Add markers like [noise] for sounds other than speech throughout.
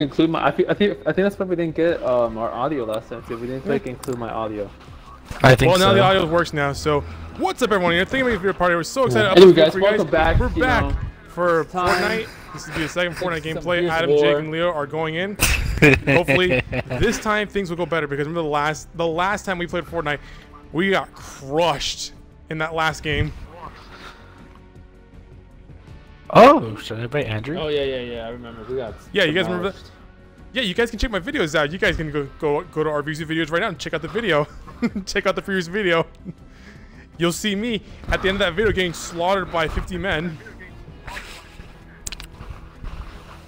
include my. I think I think I think that's why we didn't get um our audio last time. too. we didn't like include my audio. I think Well, now the audio works now. So, what's up, everyone? You're thinking of your party. We're so excited. Anyway, guys, for you welcome back, We're back know. for Time. Fortnite. This will be the second Fortnite some gameplay. Adam, of Jake, and Leo are going in. [laughs] Hopefully, this time things will go better because remember the last the last time we played Fortnite, we got crushed in that last game. Oh, should I invite Andrew? Oh yeah, yeah, yeah. I remember. We got. Yeah, you guys remember that? Yeah, you guys can check my videos out. You guys can go go go to our VC videos right now and check out the video. [laughs] check out the previous video. [laughs] You'll see me at the end of that video getting slaughtered by 50 men.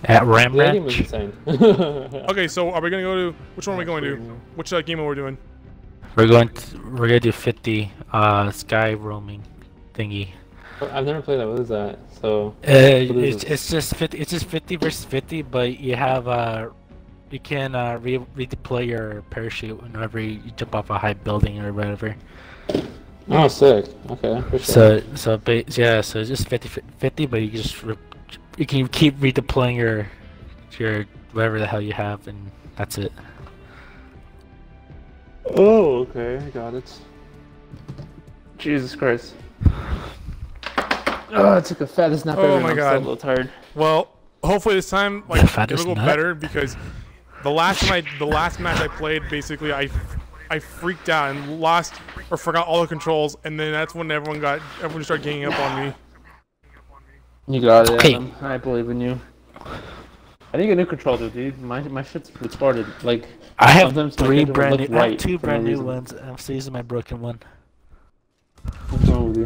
At Ram The was Ranch. insane. [laughs] Okay, so are we gonna go to which one are we going to? Which uh, game are we doing? We're going to we're gonna do 50 uh sky roaming thingy. I've never played that. What is that? So. Uh, is it's, it? it's just 50 it's just 50 versus 50 but you have uh you can uh re redeploy your parachute whenever you jump off a high building or whatever. Oh, sick. Okay. Sure. So so ba- yeah, so it's just 50 50 but you just you can keep redeploying your your whatever the hell you have and that's it. Oh, okay. I got it. Jesus Christ. Oh, I took a fat as not Oh better. my I'm God. still a little tired. Well, hopefully this time like fattest it'll go nut? better because the last time I the last match I played basically I I freaked out and lost or forgot all the controls and then that's when everyone got everyone started ganging up on me. You got it, Hey. Adam. I believe in you. I need a new controller, dude. My my shit's retarded. Like I have Sometimes my three brand new look I have two brand new reason. ones. I'm still using my broken one. What's wrong with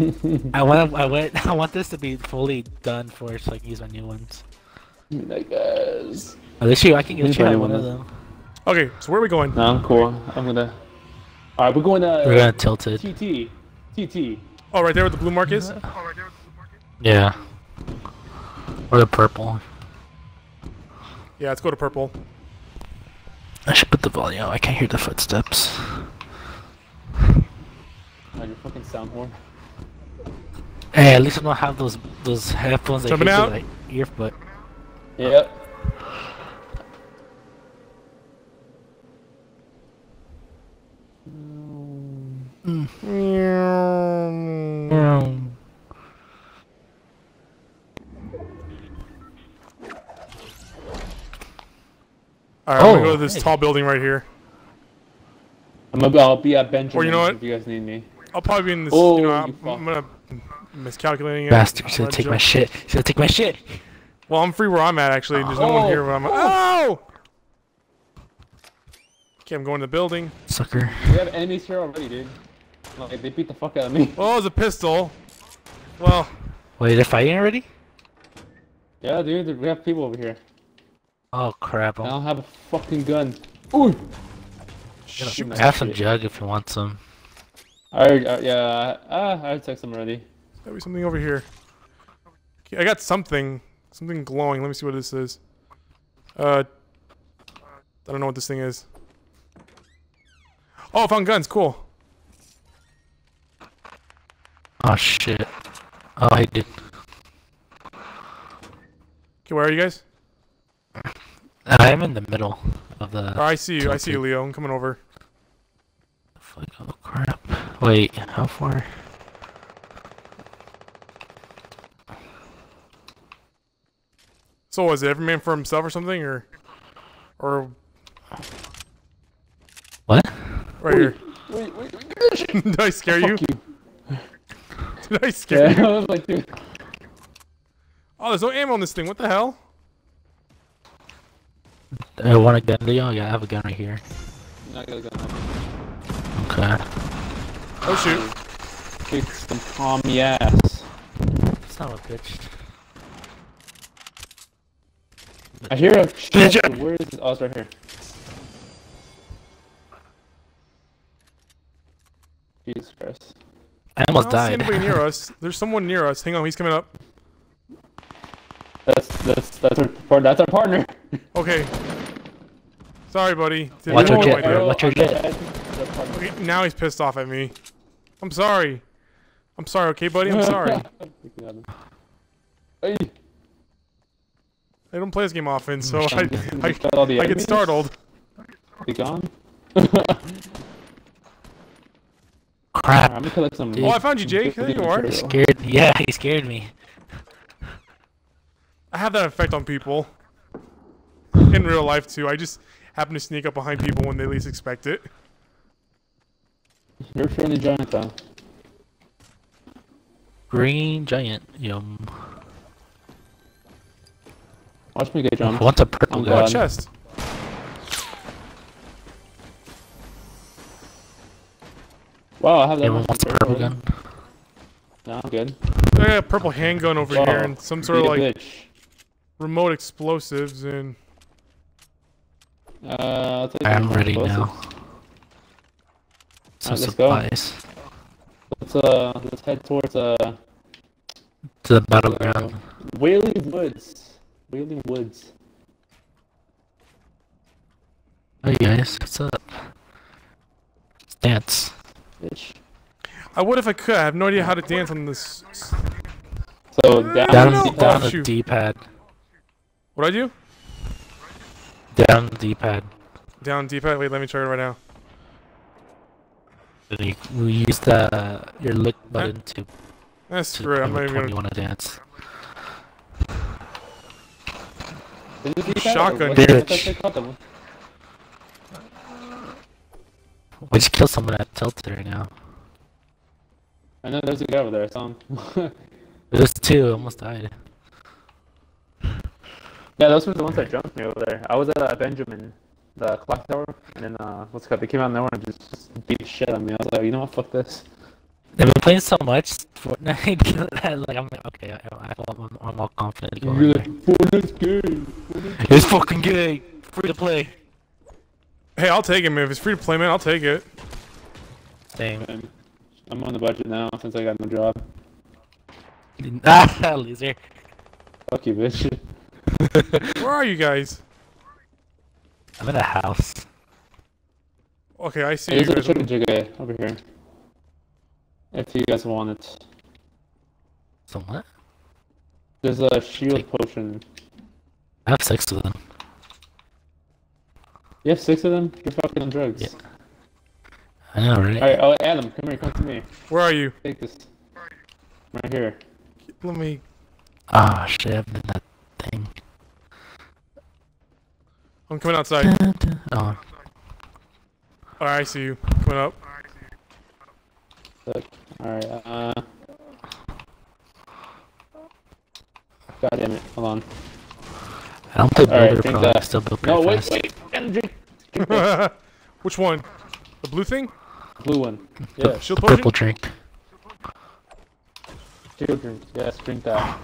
you? I want I want [laughs] I want this to be fully done for so I can use my new ones. I mean, I guess. At least you I can get you my one of them. Okay, so where are we going? No, I'm cool. I'm gonna. All right, we're going to We're gonna tilt it. TT. TT. Oh, right there where the blue mark is. Yeah. Or the purple. Yeah, let's go to purple. I should put the volume. I can't hear the footsteps. Oh, your fucking sound horn. Hey, at least I don't have those those headphones that Jumping gives you, out? like earbud. Yep. All right, I'm gonna Oh, go to oh, this hey. tall building right here. I'm gonna, I'll be at Benjamin Or you know what? if you guys need me. I'll probably be in this. Oh, you know, you I'm. I'm gonna miscalculating it. Bastard, I'm should gonna take my jump- shit. Should take my shit. Well, I'm free where I'm at actually. There's no one oh. here where I'm at. Oh! oh! Okay, I'm going to the building. Sucker. We have enemies here already, dude. Like, they beat the fuck out of me. Oh, well, it was a pistol. Well, Wait, they're fighting already? Yeah, dude, we have people over here. Oh crap. I don't have a fucking gun. Ooh! shoot. I have some jug if you want some. I already, uh, yeah, uh, I took some already. Gotta be something over here. Okay, I got something. Something glowing. Let me see what this is. Uh, I don't know what this thing is. Oh, I found guns. Cool. Oh shit. Oh, I did. Okay, where are you guys? I'm in the middle of the. Oh, I see you. I see you, Leo. I'm coming over. Fuck, crap. Wait, how far? So was it every man for himself or something, or, or What? right here? Wait, wait, wait. [laughs] Did I scare you? You. [laughs] Did I scare Yeah, you? I was like, dude. Oh, there's no ammo on this thing. What the hell? I want a gun, Leo? Yeah, I have a gun right here. I got a gun. Okay. Oh shoot. Kick some palmy ass. It's not a bitch. I hear a [laughs] shit. Where is it? Oh, it's right here. Jesus Christ. I I almost don't see died. anybody near [laughs] us. There's someone near us. Hang on, he's coming up. That's that's that's our that's our partner. [laughs] Okay. Sorry, buddy. Didn't Watch your jet, bro. Watch your jet. That's our partner. Okay, now he's pissed off at me. I'm sorry. I'm sorry, okay, buddy? I'm sorry. [laughs] Hey. I don't play this game often, so I, Trying to I, destroy all the I get startled. Be gone. Crap. I'm gonna collect some. Dude. Oh, I found you, Jake. There you are. He material. scared. Yeah, he scared me. I have that effect on people. In real life, too. I just happen to sneak up behind people when they least expect it. You're a friendly giant though. Green giant. Yum. Watch me get jumped. What's a purple Oh, guy? Chest. Wow, I have that Anyone wants a purple gun? No, I'm good. I got a purple handgun over Wow, here and some sort of like bitch. remote explosives and Uh, I'll take I'm ready explosives. now. Some Alright, let's go. Let's uh, let's head towards uh, To the battleground. Wailing Woods. Wailing Woods. Hey guys, what's up? Let's dance. Bitch. I would if I could. I have no idea how to dance on this. So down, Down, no. down Oh, the. D-pad. What I do? Down D-pad. Down D-pad. Wait, let me try it right now. And you, we use the your look button to, That's to screw it. I'm not even one you gonna. want to dance. Is it D-pad? Shotgun. What's- what's that Bitch. thing called? The- We just killed someone at Tilted right now. I know there's a guy over there. I saw him. [laughs] There's two, almost died. yeah, those were the ones that jumped me over there. I was at uh, Benjamin, the clock tower, and then uh, what's it called? They came out of nowhere and just, just beat the shit on me. I was like, you know what? Fuck this. They've been playing so much Fortnite [laughs] that like I'm like okay, I, I, I'm, I'm all confident. Going You're there. like, Fortnite's game. It's fucking gay. Free to play. Hey, I'll take it, man. If it's free to play, man, I'll take it. Same. I'm- I'm on the budget now since I got no job. Ah, [laughs] loser. Fuck you, bitch. Where are you guys? I'm in a house. Okay, I see there's a chicken jigga over here. If you guys want it. So what? There's a shield potion. I have six of them. You have six of them? You're fucking on drugs. Yeah. I know, right? Alright, oh, Adam, come here, come to me. Where are you? Take this. Right here. Let me. Ah, shit, I've done that thing. I'm coming outside. Oh, Alright, I see you. Coming up. Look. Alright, uh. God damn it, hold on. I don't play Alright, Builder drink Pro. I that. still build No, pretty wait, fast. wait! Adam, drink! Drink Which one? The blue thing? blue one. Yeah. The- Yes, Shield the purple drink. shield drink. Yes, drink that.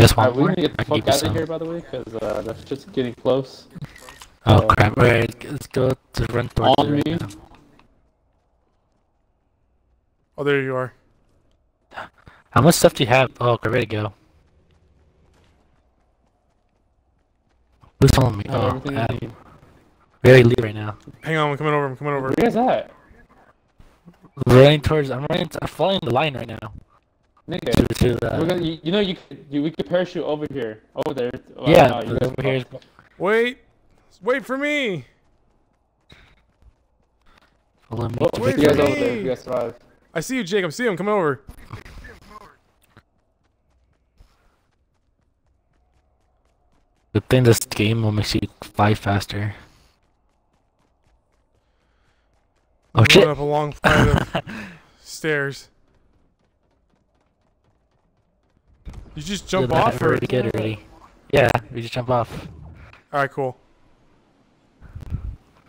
Guess one Alright, we more. need to get the I can give fuck out of some. here, by the way, because uh, that's just getting close. Oh Uh, crap! Alright, let's go to run towards On it right Oh, there you are. How much stuff do you have? Oh, okay, ready to go. Who's following me? I have Oh, everything I Adam. need. We gotta leave right now. Hang on, I'm coming over. I'm coming over. Where's that? We're running towards. I'm running. I'm following the line right now. Nigga. To, to the. We're gonna, you, you know, you, could- you we could parachute over here, over there. Oh, yeah, no, you but guys here. is- Wait. Wait for me. Follow me. Oh, to Wait you guys for over there. me. You guys survive. I see you, Jake. I'm seeing him. Coming over. Good thing this game will make you fly faster. Oh I'm shit! Going up a long flight of [laughs] stairs. You just jump off or? Already get already. Yeah, we just jump off. Alright, cool.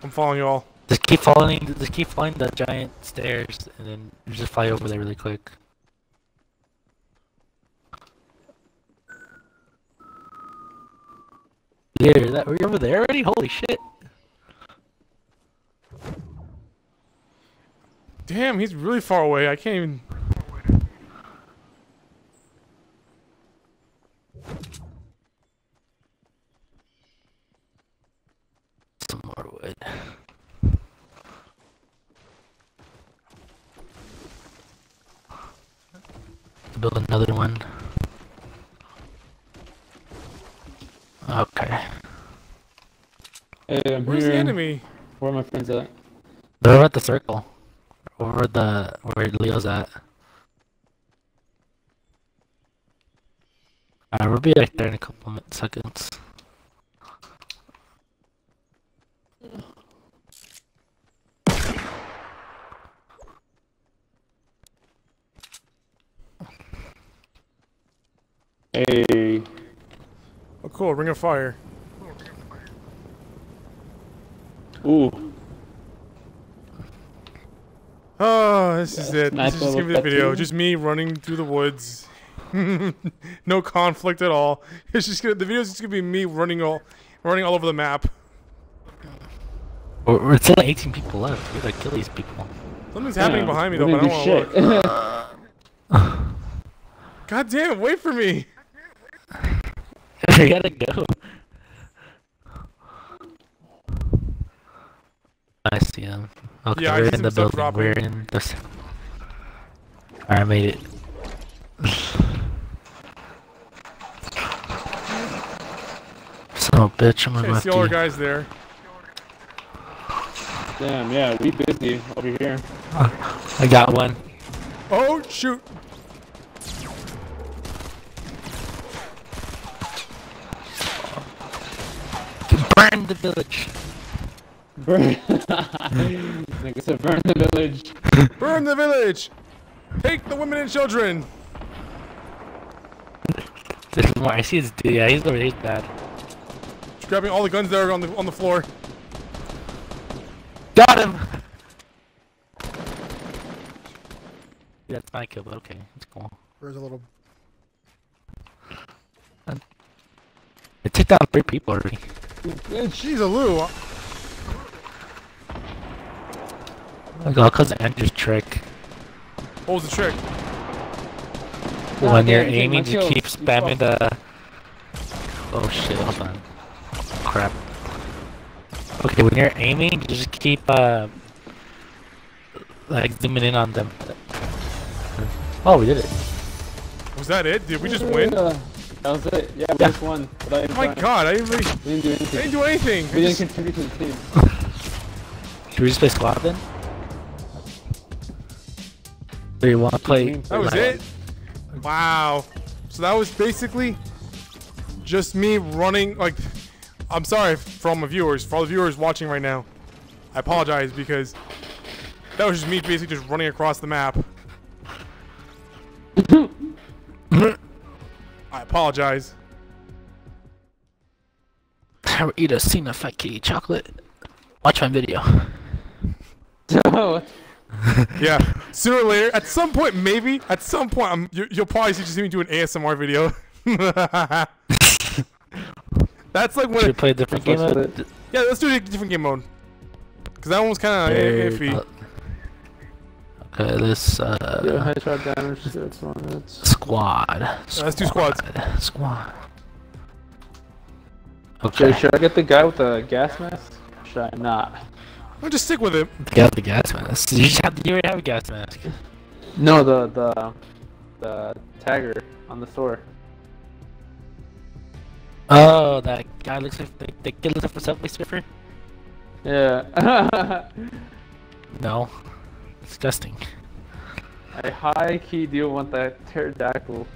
I'm following you all. Just keep following. Just keep following the giant stairs, and then just fly over there really quick. Yeah, that were you over there already? Holy shit! Damn, he's really far away. I can't even. good. Build another one. Okay. Hey, I'm Where's here. the enemy? Where are my friends at? They're at the circle. Over the where Leo's at. I we'll be right there in a couple of seconds. Fire. Ooh. Oh, this is it. This is just little gonna be the video. Just me running through the woods. [laughs] no conflict at all. It's just gonna. The video's just gonna be me running all, running all over the map. We're, we're still 18 people left. We gotta kill these people. Something's happening behind me though, but I didn't don't want to look. [laughs] God damn it! Wait for me. We gotta go. I see him. Okay, Yeah, we're in the some stuff building. We're dropping. in this. Alright, I made it. Son of a bitch, I'm Okay, gonna see all our guys there. Damn, yeah, we busy over here. I got one. Oh shoot! Burn the village. Burn. Nigga [laughs] [laughs] said burn the village. Burn the village. Take the women and children. This is more. I see his. Yeah, he's over. He's bad. Just grabbing all the guns that are on the on the floor. Got him. Yeah, that's my kill, but okay, it's cool. Where's a little? It took down three people already. Jeez, a Lou. Like all cause of Andrew's trick. What was the trick? When you're damn, you took my aiming, you keep spamming the. Oh shit! Hold on. Crap. Okay, when you're aiming, you just keep uh, like zooming in on them. Oh, we did it. Was that it? Did we just win? Uh, That was it. Yeah, we Yeah. just won. Without even my trying. god! I didn't, really, We didn't do I anything. didn't do anything. I We didn't just- contribute to the team. Should we just play squad then? Do you want to play? That was it? Wow. So that was basically just me running like I'm sorry for all my viewers, for all the viewers watching right now. I apologize because that was just me basically just running across the map. [laughs] I apologize. I would eat a Cena Fat Kitty chocolate. Watch my video. What? [laughs] Yeah. Sooner or later, at some point, maybe, at some point, I'm, you, you'll probably see just see me do an ASMR video. [laughs] That's like Should when we it, play a different game? Mode? yeah, let's do a different game mode. Cause that one was kind of Third, iffy. uh, Okay, this Yeah, uh headshot damage. That's one. That's. squad. let's do squads. Squad. Squad. Should, Okay. should I get the guy with the gas mask? Should I not? I'll just stick with it. Get the gas mask. You just have you already have a gas mask. No, the the the tagger on the store. Oh, that guy looks like the, the kid looks like a Subway Surfer? Yeah. [laughs] No. Disgusting. I high key do want that pterodactyl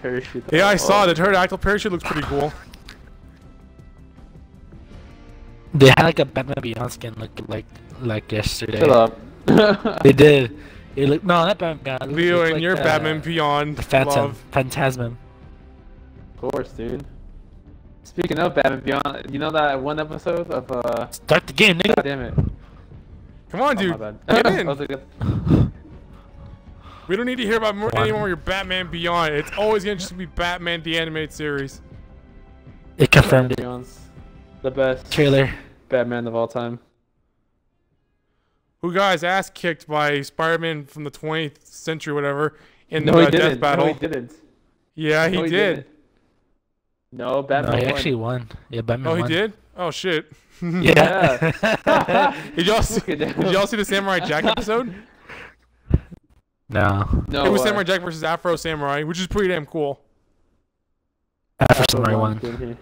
parachute. Yeah, I saw Oh. the pterodactyl parachute looks pretty cool. They had like a Batman Beyond skin look like like yesterday. Shut up. [laughs] They did. It looked no, not Batman Beyond. Leo and like, your uh, Batman Beyond The Phantom. love. Phantasm. Of course, dude. Speaking of Batman Beyond, you know that one episode of uh. Start the game, God damn it. Come on, Oh, dude. my bad. Get [laughs] in. We don't need to hear about more, any more of your Batman Beyond. It's always gonna just be Batman the animated series. It confirmed Batman it. Beyond's the best Trailer. Batman of all time. Who got his ass kicked by Spider-Man from the 20th century, whatever, in no, the he uh, didn't. death battle. No, he didn't. Yeah, he No, did. didn't. No, No, Batman he won. actually won. Yeah, Batman Oh, he won. did. Oh shit. Yeah. [laughs] [laughs] Did y'all see? [laughs] Look at that. Did y'all see the Samurai Jack episode? No. No. it was uh, Samurai Jack versus Afro Samurai, which is pretty damn cool. Afro Samurai won,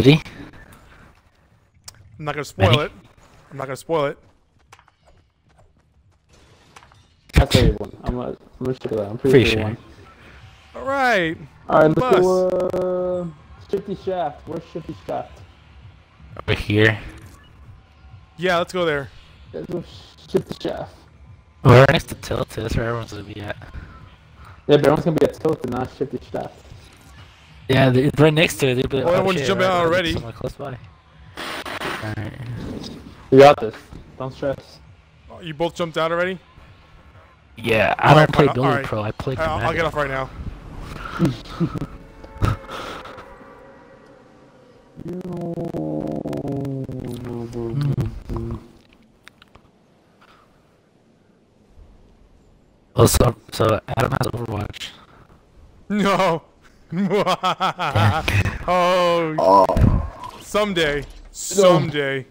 Did he? I'm not gonna spoil Ready? it. I'm not gonna spoil it. I say he won. I'm gonna, I'm gonna check it out. I'm pretty, Pretty sure. he sure. won. All right. All right, let's go. Uh, Shifty Shaft. Where's Shifty Shaft? Over here. Yeah, let's go there. Let's go Shifty Shaft. We're next to Tilt. That's where everyone's gonna be at. Yeah, but everyone's gonna be at tilt and not Shifty Shaft. Yeah, they- it's right next to it. Like, oh, everyone's oh, shit, jumping right, out already. Somewhere close by. Alright. You got this. Don't stress. Oh, You both jumped out already? Yeah, I don't oh, play fine, uh, Billy alright. Pro. I play All right, I'll, I'll get off right now. [laughs] Oh, so, so Adam has Overwatch. [laughs] No. [laughs] oh. Someday. Someday.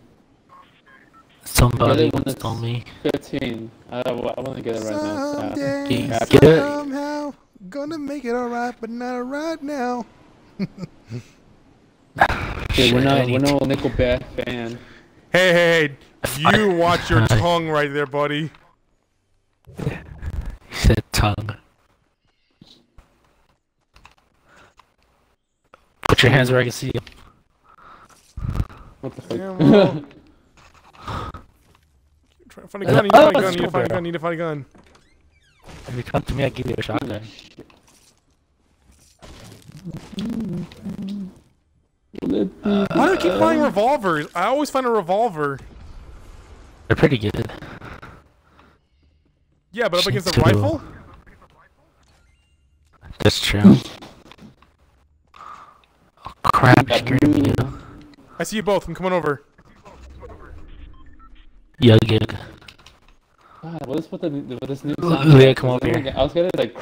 Somebody Yeah, they wanna- told me. 15. I, I want to get it right now. It's, uh, Someday, get it? somehow, gonna make it alright, but not right now. [laughs] Yeah, we're not. We're need no Nickelback fan. Hey, hey, hey! You watch your [laughs] tongue right there, buddy. He said tongue. Put your hands where I can see you. What the fuck? Yeah, well. [laughs] Try to find a gun. Need to find a gun. Need to oh, find a gun. Need to find a gun. If you come to me, I give you a shotgun. Why do I keep finding revolvers? I always find a revolver. They're pretty good. Yeah, but up against a rifle? That's true. Oh crap, Got scared me. blue. I see you both. I'm coming over. Yug yug. God, what is with the with this new? Oh, Leah, sound? come over here. I was gonna like.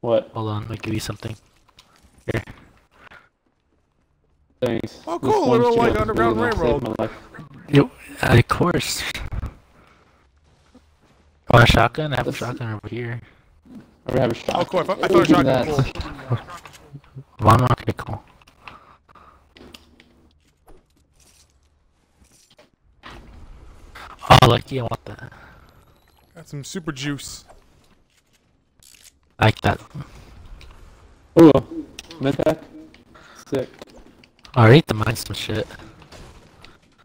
What? Hold on, let me give you something. Here. Thanks. Oh, This cool, one little, shit like, Underground Railroad. save my uh, of course. Oh, a shotgun? I have a shotgun over here. I have a shot. Oh, cool. I thought, I thought a shotgun That. was cool. One okay, cool. Oh, lucky, I want that. Got some super juice. I like that. Ooh, medpack. Sick. Alright, the mine some shit.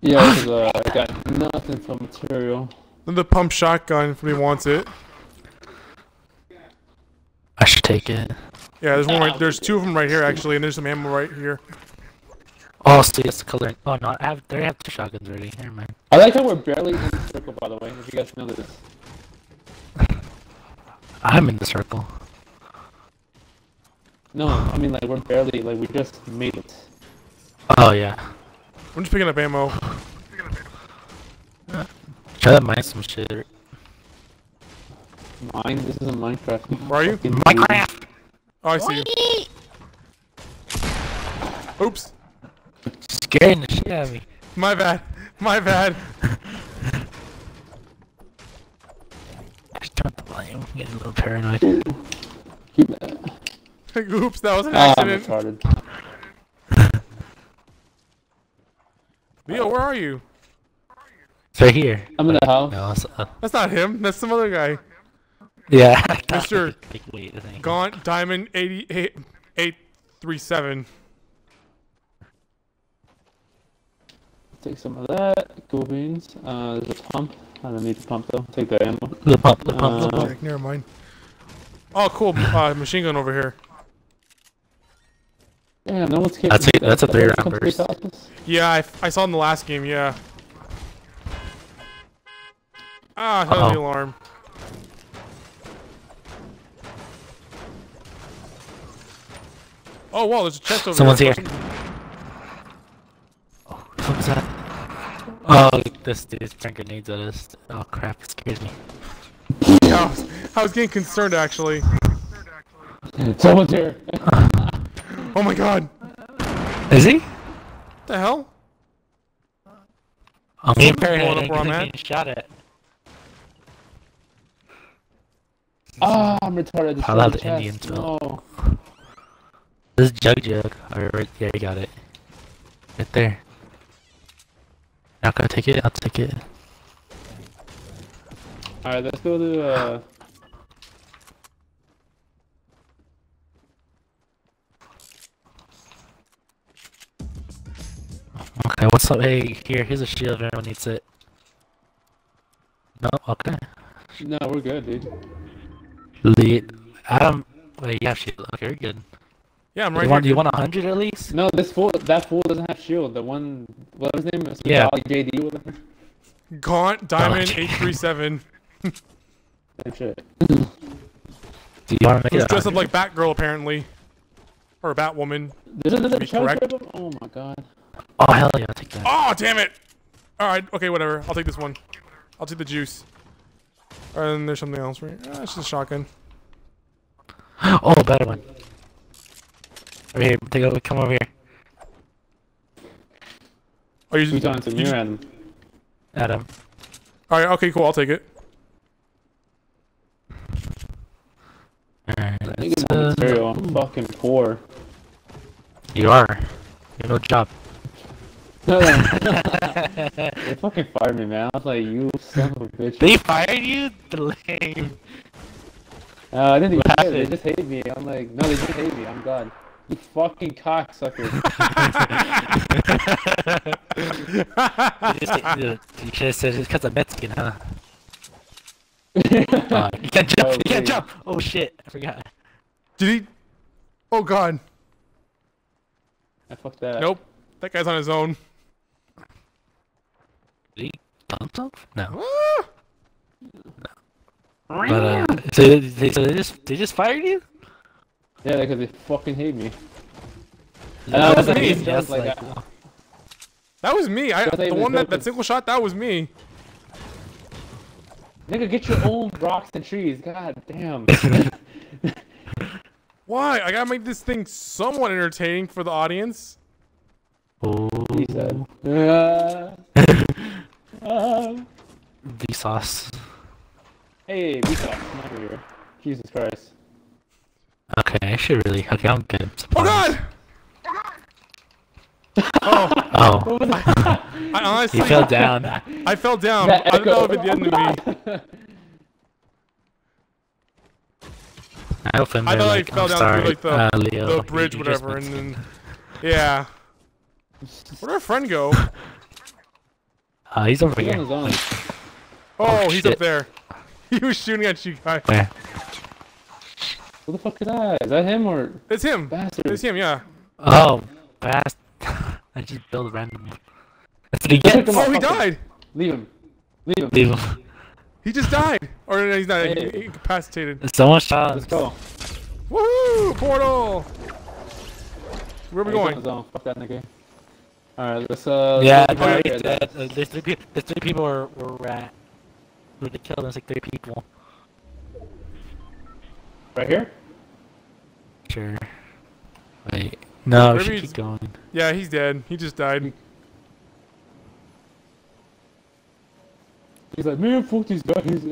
Yeah, because [gasps] uh, I got nothing for material. Then the pump shotgun if anybody wants it. I should take it. Yeah, there's one right. There's two of them right here actually, and there's some ammo right here. Oh, see, it's the color. Oh, no, I have, they have two shotguns already. Never mind. I like how we're barely in the circle, by the way. If you guys know this. [laughs] I'm in the circle. No, I mean like we're barely like we just made it. Oh, yeah. I'm just picking up ammo. Try to mine some shit. Mine. This is a Minecraft. Where are you? Minecraft! Oh, I see you. Oops. Scaring the shit out of me. My bad. My bad. I just turned the volume. I'm getting a little paranoid. dude. Keep that. Oops, that was an Ah, I'm accident. retarded. [laughs] Leo, where are you? It's right here. I'm in the house. No, it's, uh, That's not him. That's some other guy. [laughs] yeah. I thought Mr. it was Like, wait, this ain't- Gaunt Diamond 88837. Take some of that. Cool beans. Uh, there's a pump. I don't need the pump though. Take the ammo. The pump, the pump, Uh, pump. Okay, never mind. Oh, cool. Uh, machine gun over here. Damn, no one's came. That's a- that's a no three round burst. Yeah, I, I saw in the last game, yeah. Ah, I the Uh-oh. alarm. Oh, wow, there's a chest over Someone's here. here. Oh, what was that? Oh, this dude's throwing grenades at us. Oh crap, it scares me. Yeah, I was, I was getting concerned, actually. Someone's here. Oh my god. Is he? What the hell? I'm getting Someone's blowing paranoid. up where I'm I'm at. getting shot at. Ah, I'm retarded. I'll have the the Indian chest. too. No. This is Chug Jug. Alright, right, yeah, you got it. Right there. Not gonna take it? I'll take it. Alright, let's go to, uh... Okay, what's up? Hey, here, here's a shield if anyone needs it. No, okay. No, we're good, dude. Lead. Adam, wait, you have shield. Okay, you're good. Yeah, I'm right you want, do here. you want a hundred at least? No, this fool, that fool doesn't have shield. The one, what was his name? Some Yeah. guy, JD, whatever. Gaunt Diamond Oh, 837. That shit. Do you want to make Who's it a dressed up like Batgirl apparently. Or a Batwoman. There's another be correct. Oh my god. Oh, hell yeah, I'll take that. Oh, damn it! Alright, okay, whatever. I'll take this one. I'll take the juice. Alright, and there's something else right here. Ah, it's just a shotgun. Oh, better one. Over here, take over, come over here. Oh, you Who's talking to me you- or Adam? Adam. Alright, okay, cool. I'll take it. Alright, let's, uh, material. I'm fucking poor. You are. You have no job. [laughs] [laughs] they fucking fired me, man. I was like, you son of a bitch. They fired you? The lame. Uh, I didn't even What say it. They just hate me. I'm like, no, they just hate me. I'm God. You fucking cocksucker. [laughs] you, just, you, you should have said it's because I'm Mexican, huh? Uh, you can't jump! Oh, you can't jump! Oh shit, I forgot. Did he? Oh god. I fucked that. Nope. That guy's on his own. Did he kill himself? No. Ah! But, uh, so they, they, so they just, they just fired you? Yeah, because they fucking hate me. And That was was like, me. it's just That's like, like, I- That was me. I, That's the one that, that single shot, that was me. nigga, get your own rocks and trees. God damn. [laughs] Why? I gotta make this thing somewhat entertaining for the audience. oh, he said. [laughs] Uh, uh, Vsauce. hey, Vsauce, come over here. Jesus Christ. Okay, I should really. Okay, I'm good. Oh god! oh, Oh, [laughs] I honestly, he fell [laughs] down. I fell down. That I don't know echo. if it did to me. [laughs] I hope I'm I thought I like, fell I'm down sorry, through like the, uh, Leo. the bridge, whatever, and then yeah. Where'd our friend go? it. Uh, he's over He's here. his own. Oh, he's up there. He was shooting at you guys. Where? Who the fuck is that? Is that him or It's him. bastard? It's him. Yeah. Oh, fast. [laughs] I just build randomly. That's what he Took gets. him Oh, out, he fuck died. Leave him. Leave him. Leave him. He just died. Or no, he's not. He- Hey. he incapacitated. Someone shot. Let's go. Woohoo! Portal. Where are we He's going? his. Fuck that nigga. Alright, let's uh. Yeah, let's no, go he's here. dead. Uh, there's three people. There's three people were were rat. Who they killed? There's like three people. Right here? Sure. Wait. No, we Maybe should it's- keep going. Yeah, he's dead. He just died. He's like, man, fuck these guys.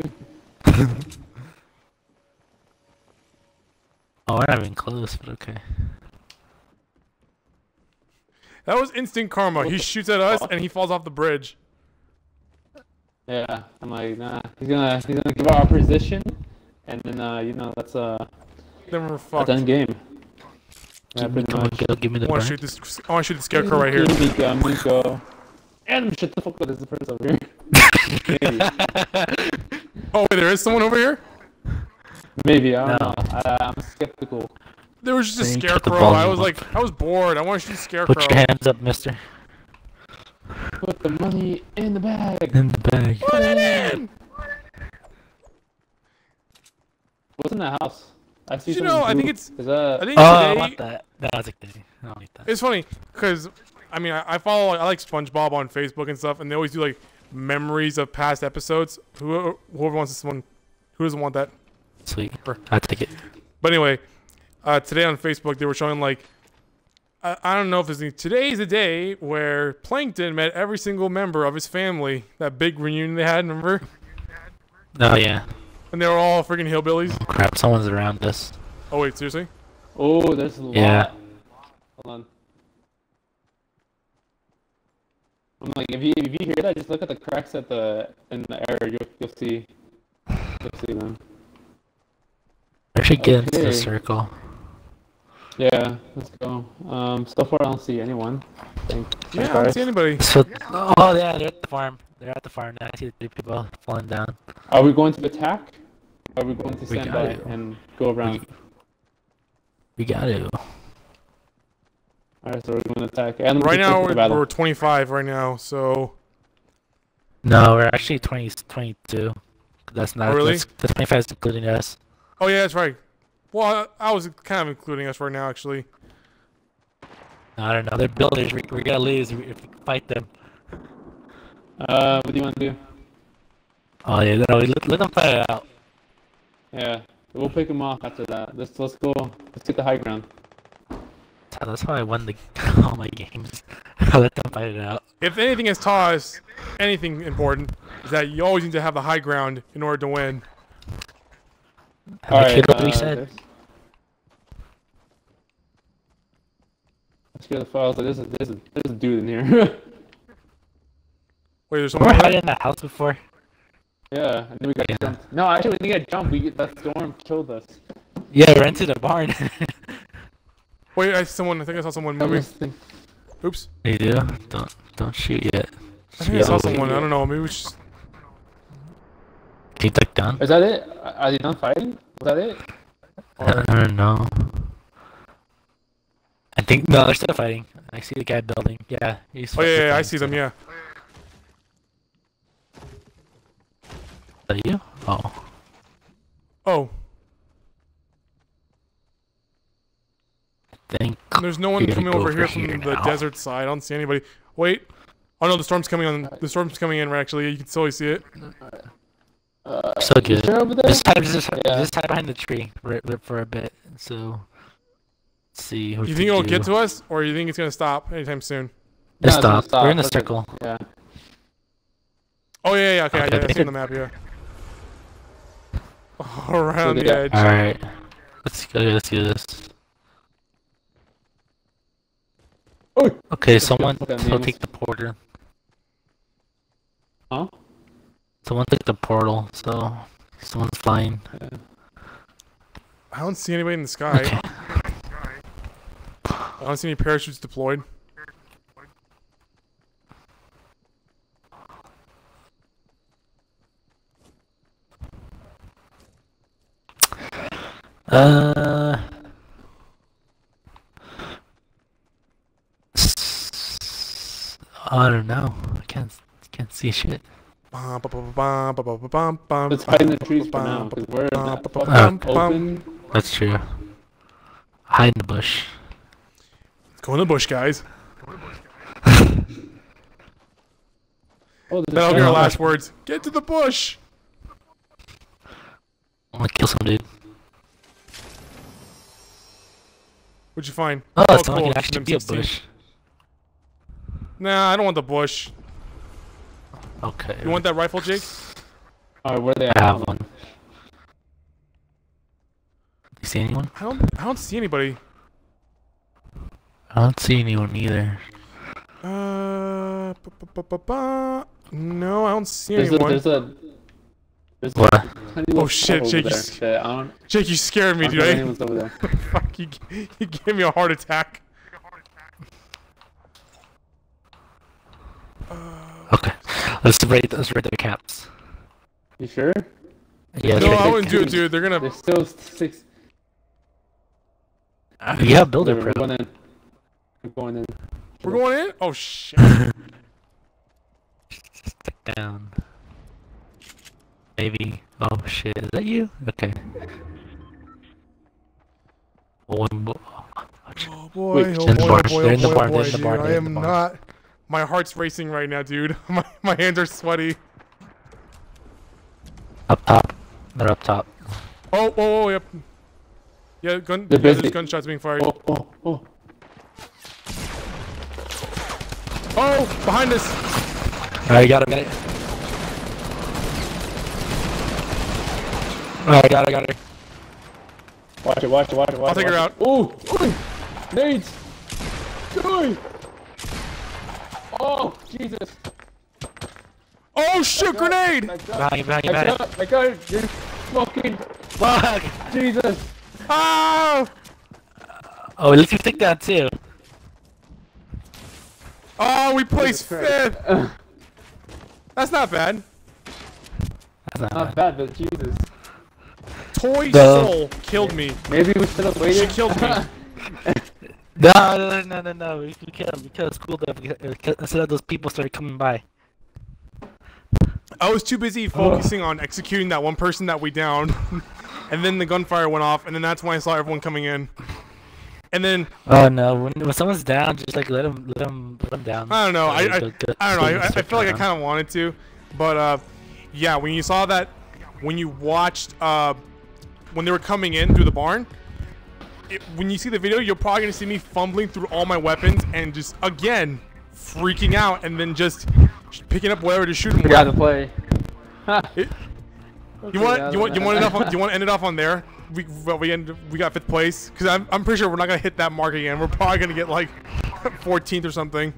[laughs] Oh, we're not even close, but okay. That was instant karma. What He shoots at us fuck? and he falls off the bridge. Yeah, I'm like, nah. He's gonna he's gonna give out our position, and then uh, you know, that's uh, Then we're that's fucked. end game. Yeah, Give me, come on, much. Gil, give me the I want to shoot this. I want to shoot the scarecrow right here. Mika, Miko. And shut the fuck up, there's a person over here. [laughs] Oh, wait, there is someone over here. maybe I don't No. know. I, I'm skeptical. There was just a Then you put the scarecrow. I was up. like, I was bored. I want to shoot scarecrow. Put your hands up, mister. Put the money in the bag. In the bag. Put it in. What's in that house? I see You something know, I think it's- Is that? I think Oh, I today. want that. No, I was like, I don't need that. It's funny because I mean I, I follow I like SpongeBob on Facebook and stuff, and they always do like memories of past episodes. Whoever, whoever wants this one, who doesn't want that? Sweet. I'll take it. But anyway, uh, today on Facebook they were showing like I, I don't know if it's today is the day where Plankton met every single member of his family. That big reunion they had, remember? Oh, yeah. When they were all freaking hillbillies. Crap, someone's around us. Oh wait, seriously? Oh, there's a lot. Yeah. Hold on. I'm like, if you if you hear that, just look at the cracks at the in the air. You'll you'll see. You'll see them. I should get into the circle. Yeah, let's go. Um, so far I don't see anyone. Thank, thank Yeah, I don't Christ. see anybody. So, oh yeah, they're at the farm. They're at the farm now. I see the three people falling down. Are we going to attack? Or are we going to We stand by it. and go around? We got to. Alright, so we're going to attack. And Right now we're, we're 25 right now, so No, we're actually 20, 22. That's not. Oh, really? That's, that's 25 is including us. oh yeah, that's right. Well, I, I was kind of including us right now actually. I don't know. They're builders. We, we're gonna lose if we if we fight them. Uh, what do you want to do? Oh yeah, no, let, let them fight it out. Yeah, we'll pick him off after that. Let's let's go. Let's get the high ground. So That's how I won the [laughs] all my games. [laughs] I let them fight it out. If anything has taught us anything important, is that you always need to have the high ground in order to win. Have a kid what we uh, said. Let's get the files. There's a, there's a, there's a dude in here. [laughs] Wait, there's someone hiding here? in that house before? Yeah, and then we got Yeah. jumped. No, actually, we didn't get jumped. We that storm killed us. Yeah, we're into the barn. [laughs] Wait, I someone. I think I saw someone I moving. Oops. you do? Don't don't shoot yet. I think I saw Yeah. someone. I don't know. Maybe we just. Can you duck down? Is that it? Are are they done fighting? Was that it? I don't, I don't know. I think no, they're still fighting. I see the guy building. Yeah, he's. Oh yeah, yeah, yeah, I see them. Yeah. That you? Oh, Oh, thank. there's no one coming over over here from here the desert side. I don't see anybody. Wait. Oh no, the storm's coming on. The storm's coming in. Actually, you can totally see it. Uh, So you good. Sure over there? Just hide, just, Yeah. just hide behind the tree right, right for a bit. So, let's see. What You think it'll do. get to us, or you think it's gonna stop anytime soon? No, Just stop. We're in a circle. Yeah. Oh yeah, yeah. Okay, Okay, yeah, I they see on the map. Yeah. [laughs] Around the edge. All right. Let's go. Let's do this. Oh. Okay, someone look at take the porter. Huh? Someone took the portal, so someone's flying. I don't see anybody in the sky. Okay. I don't see any parachutes deployed. Uh. s- I don't know. I can't can't see shit. Let's hide in the trees for now, because we're bum, not bum, fucking bum, bum. open. That's true. Hide in the bush. Let's go in the bush, guys. Oh, That'll be our last words. Get to the bush. I'm gonna kill some dude. What'd you find? Oh, Oh, it's not cool, like actually be a M16. bush. Nah, I don't want the bush. Okay. You want that rifle, Jake? Alright, where they I have one. You see anyone? I don't. I don't see anybody. I don't see anyone either. Uh, ba, ba, ba, ba, ba. no, I don't see There's a, anyone. there's a, there's What? a tiny little Oh, shit, Jake, you there s- that I don't, Jake, you scared me, I don't know if dude. anyone's over there. [laughs] Fuck, you, you gave me a heart attack. [sighs] Okay. Let's rate let's rate the caps. You sure? Yeah, let's no, rate I wouldn't do it, dude. They're gonna. There's still six. Yeah, builder Whatever, pro. We're going in. We're going in. We're going in. Oh shit. [laughs] Stick down. Maybe. Oh shit, is that you? Okay. One bo- Oh boy, Wait, oh they're in the boy, barn, oh boy, they're oh in the oh, boy, barn, oh they're boy, in the dude. barn, I they're in am the barn. not. My heart's racing right now, dude. [laughs] My my hands are sweaty. Up top. They're up top. Oh, oh, oh, yep. Yeah, gun. They're yeah, there's busy. gunshots being fired. Oh, oh, oh. Oh, behind us. Alright, got him, got it. Alright, got her, got her. Watch it, watch it, watch it, watch I'll take it, her watch out. it. Ooh! Ooh! Nades! Ooh! Oh, Jesus! Oh shit! Grenade! My God! Behind you, behind you, My behind you. God! My God! You're smoking! Fuck! Jesus! Oh! Oh, at least you think that too. Oh, we placed Jesus fifth. That's not bad. That's not Not bad. bad, but Jesus. Toy The- Soul killed me. Maybe we should have waited. She killed me. [laughs] No, no, no, no, no. We, we can't. We can't school them because- instead of those people started coming by. I was too busy focusing on executing that one person that we downed, [laughs] and then the gunfire went off, and then that's when I saw everyone coming in. And then Oh no! When, when someone's down, just like let them, let them, let them down. I don't know. I So I, I don't know. I, I stay feel like I kind of wanted to, but uh, yeah. When you saw that, when you watched uh, when they were coming in through the barn, it, when you see the video, you're probably gonna see me fumbling through all my weapons and just again freaking out, and then just picking up whatever to shoot them Got to play. [laughs] It- You want you want you want it off on, you want to end it off on there? We well, we end, we got fifth place because I'm I'm pretty sure we're not gonna hit that mark again. We're probably gonna get like [laughs] 14th or something.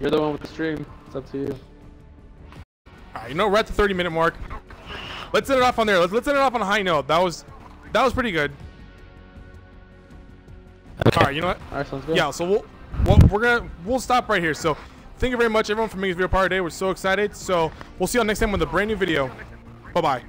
You're the one with the stream. It's up to you. All right, you know we're at the 30 minute mark. Let's end it off on there. Let's let's end it off on a high note. That was that was pretty good. Okay. All right, you know what? Alright, sounds good. Yeah, so we'll, well, we're gonna we'll stop right here. So thank you very much everyone for making this video part of today. We're so excited. So we'll see you all next time with a brand new video. Bye bye.